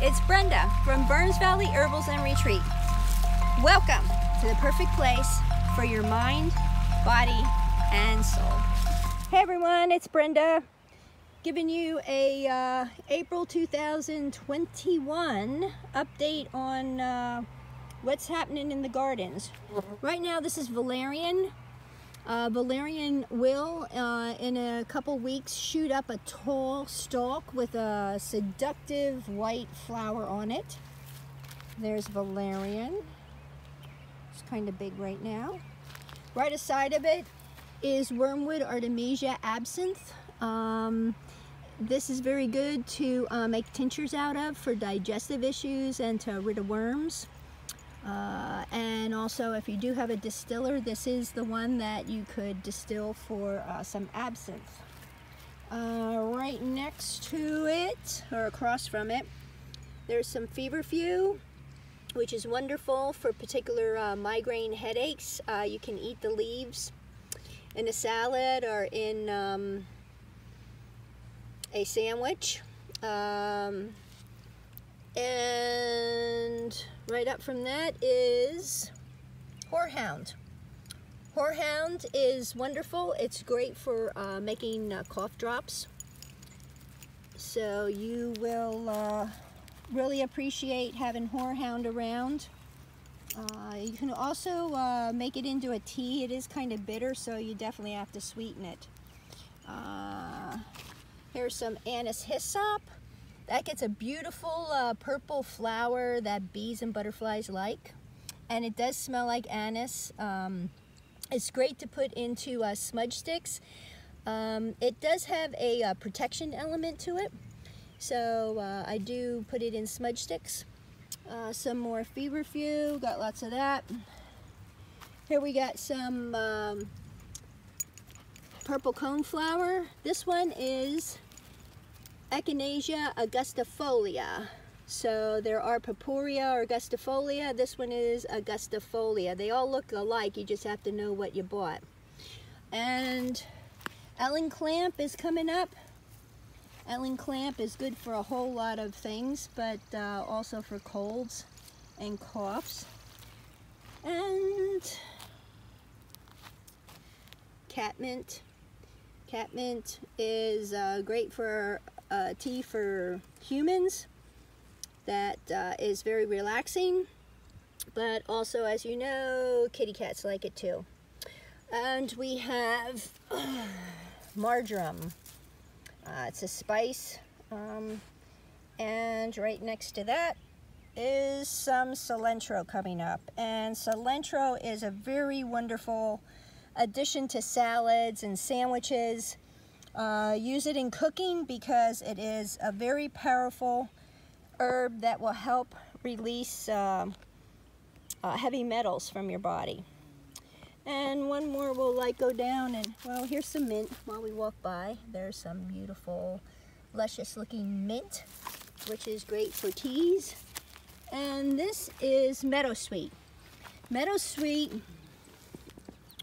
It's Brenda from Burns Valley Herbals and Retreat. Welcome to the perfect place for your mind, body, and soul. Hey everyone, it's Brenda giving you a uh, April 2021 update on uh, what's happening in the gardens. Right now this is valerian uh, valerian will, uh, in a couple weeks, shoot up a tall stalk with a seductive white flower on it. There's valerian. It's kind of big right now. Right aside of it is wormwood artemisia absinthe. Um, this is very good to uh, make tinctures out of for digestive issues and to rid of worms. Uh, and also if you do have a distiller, this is the one that you could distill for uh, some absinthe. Uh, right next to it, or across from it, there's some feverfew, which is wonderful for particular uh, migraine headaches. Uh, you can eat the leaves in a salad or in um, a sandwich. Um, and right up from that is Horehound. Horehound is wonderful. It's great for uh, making uh, cough drops. So you will uh, really appreciate having Horehound around. Uh, you can also uh, make it into a tea. It is kind of bitter, so you definitely have to sweeten it. Uh, here's some anise hyssop. That gets a beautiful uh, purple flower that bees and butterflies like. And it does smell like anise. Um, it's great to put into uh, smudge sticks. Um, it does have a uh, protection element to it. So uh, I do put it in smudge sticks. Uh, some more feverfew, got lots of that. Here we got some um, purple coneflower. This one is Echinacea angustifolia. So there are Purpurea or angustifolia. This one is angustifolia. They all look alike. You just have to know what you bought. And elecampane is coming up. elecampane is good for a whole lot of things, but uh, also for colds and coughs. And catmint. Catmint is uh, great for uh, tea for humans that uh, is very relaxing but also as you know kitty cats like it too. And we have marjoram. Uh, it's a spice um, and right next to that is some cilantro coming up. And cilantro is a very wonderful addition to salads and sandwiches uh, use it in cooking because it is a very powerful herb that will help release uh, uh, heavy metals from your body. And one more will like go down and, well, here's some mint while we walk by. There's some beautiful, luscious looking mint, which is great for teas. And this is meadowsweet. Meadowsweet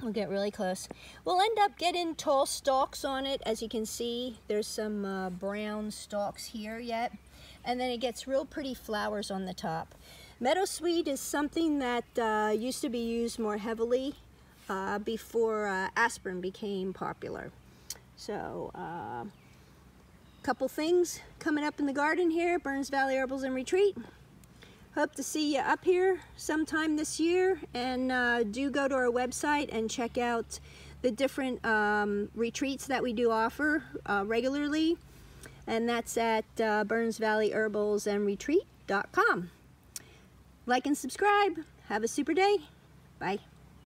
We'll get really close. We'll end up getting tall stalks on it. As you can see, there's some uh, brown stalks here yet. And then it gets real pretty flowers on the top. Meadowsweet is something that uh, used to be used more heavily uh, before uh, aspirin became popular. So, a uh, couple things coming up in the garden here, Burns Valley Herbals and Retreat. Hope to see you up here sometime this year and uh, do go to our website and check out the different um, retreats that we do offer uh, regularly and that's at uh, Burns Valley Herbals and Retreat.com. Like and subscribe. Have a super day. Bye.